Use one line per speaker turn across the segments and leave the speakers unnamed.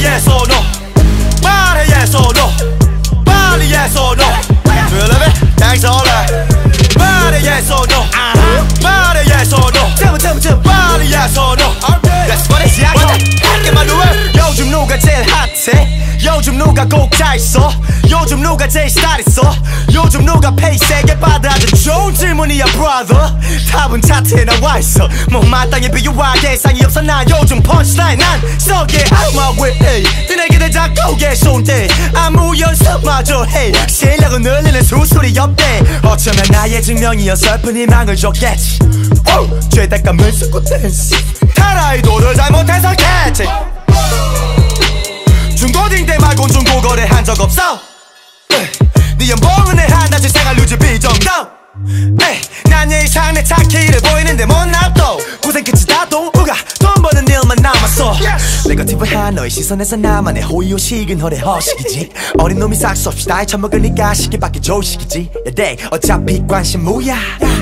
yes or no? Body yes or no? Body yes or no? Feel of it? Thanks all right. Body yes or no? 요즘 누가 제일 핫해 요즘 누가 곡잘써 요즘 누가 제일 스타일 있어 요즘 누가 페이 세게 받아 아 좋은 질문이야 brother 답은 차트에 나와있어 뭐 마땅히 비교할 대상이 없어 나 요즘 펀치라인 난 썩게 out my way 뜨내기를 잡고 계속돼 아무 연습마저 해 실력은 늘리는 수술이 없대 어쩌면 나의 증명이여 슬픈 희망을 줬겠지 죄다 까면 쓰고 댄스 타라이 도를 잘못해서 캐치 거래한 적 없어 네 연봉은 내 한낮의 생활 유지 비정도 난얘 상내 차키를 보이는데 못나도 고생 끝이 다도 우가 돈 버는 일만 남았어 네거티브한 너의 시선에서 나만의 호의호식은 허례 허식이지 어린 놈이 싹수 없이 나이 처먹으니까 시기 밖에 조식이지 어차피 관심 뭐야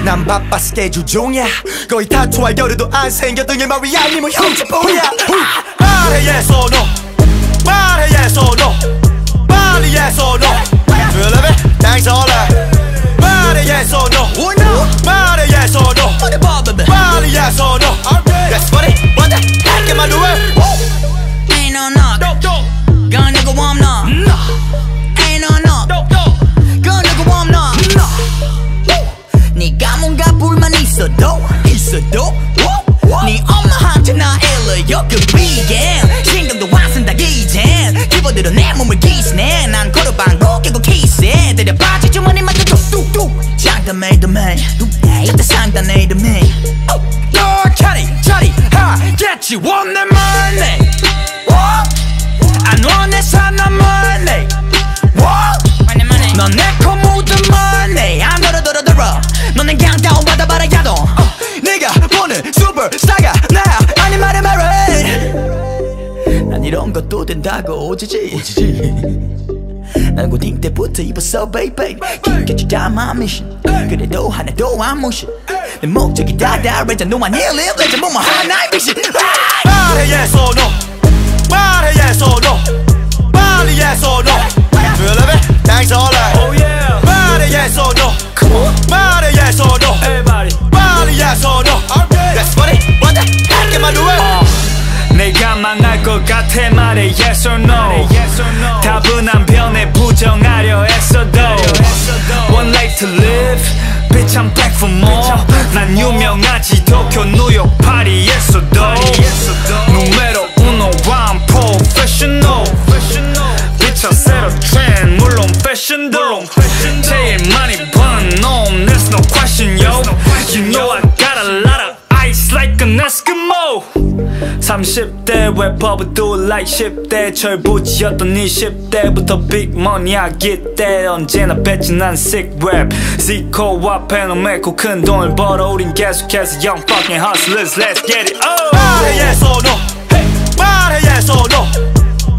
난 바빠 스케줄 중이야 거의 타투할 겨루도 안 생겨 등에 마위 아니면 형제뿐이야 아래에서 너 sono That's funny, what the heck am I doing?
Ain't no knock gun nigga, warm knock Ain't no knock Go nigga, warm knock 네가 뭔가 불만 있어도 있어도 네 엄마한테 나 엘러요 그 비겐 신경도 안 쓴다 이젠 기본으로 내 몸을 기시네 난 걸어방 고 깨고 키스해 때려봐지 주머니 맞춰 뚝뚝뚝 장담해 도매 상단에
이름해 차리 차리 하겠지 want h e money What? 안 원해 사나 money What? 넌내코 모든 money
안 아, 들어 들어 들어 너는 그 다운받아 봐라 야동
네가 보는 슈퍼스타가 나야 아니 말해 말해
난 이런 것도 된다고 오지지 오지지 알고 딩때부터 입었어 베이베이 끝까지 다 my mission 그래도 하나도 안 무시 내 목적이 다 다르자 너만 일일 레전 몸은 하나의 미션
말해 yes or no 말해 yes or no 말해 yes or no Do love it? Thanks all right
Oh yeah
yes or no
답은 안 변해 부정하려 했어도 One life to live Bitch I'm back for more 난 유명하지 도쿄 뉴욕 파리에서도 Numero uno I'm professional Bitch I set a trend 물론 fashion 패션도 제일 많이 번 No there's no question yo You know I got a lot of ice like an Eskimo 30대 래퍼부 do like 10대 철부지였던 20대부터 big money I get that 언제나 뱉지 sick rap Zico와 펜을 메고 큰 돈을 벌어 우린 계속해서 young fucking hustlers let's get it oh
말해 yes or no hey. 말해 yes or no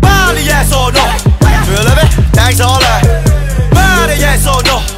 말해 yes or no Do you it? Thanks all right 말해 yes or no